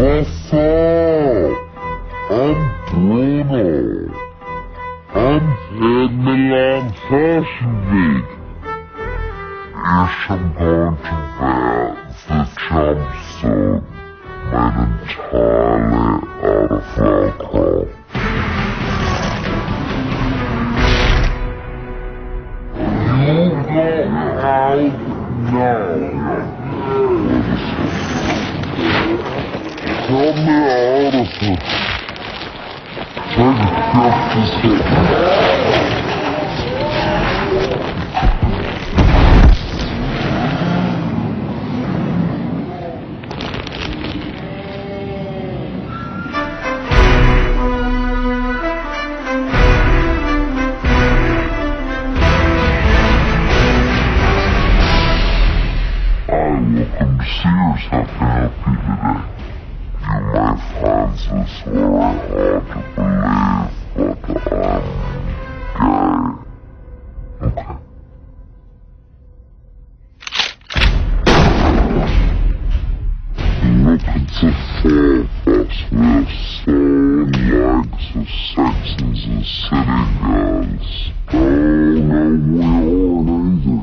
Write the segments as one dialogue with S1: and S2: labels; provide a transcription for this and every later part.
S1: Up? I'm Bruno. I'm Ed Milan Fashion Week. Yes, I'm going to wear the jumpsuit made entirely out of Velcro. I to Sears. How can I help you today? Might find this very hard to believe, but I'm gay. Okay. Look at the four of us. We have legs of sections and city girls. Oh, no, we aren't either.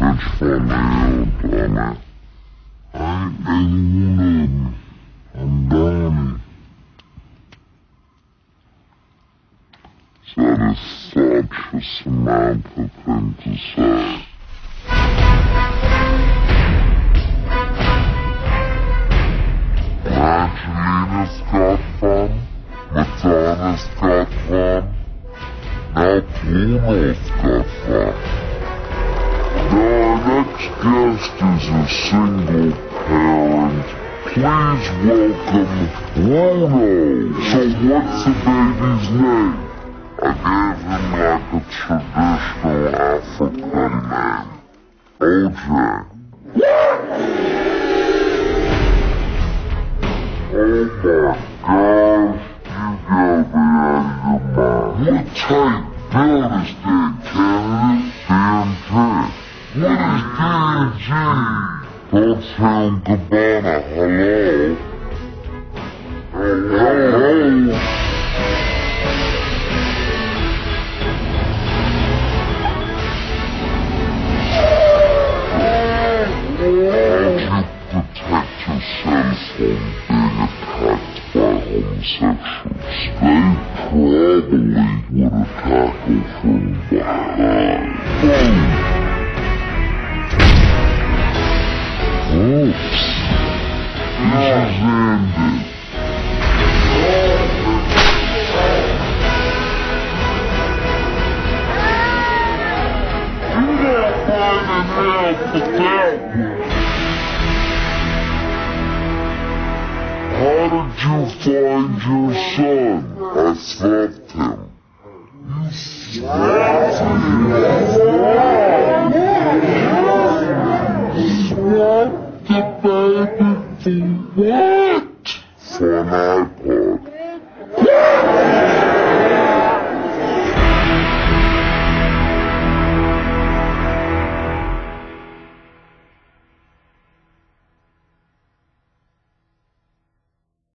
S1: Which funny, you That is such a Samantha thing to say. Angelina's got fun. Madonna's got fun. Now Bruno's got fun. Now our next guest is a single parent. Please welcome Bruno. So what's the baby's name? I gave him like a traditional African name. OJ. Oh my gosh, you gotta out of your mind. What type build is that, candidate? D&G. What is D&G? Dolce Gabbana, hello? Hello? How homosexuals? They probably would attack you from behind. Oops. This is Andy. You don't find an help to that one. You find your son? I swapped him. You swapped him? Swapped the baby for what? For an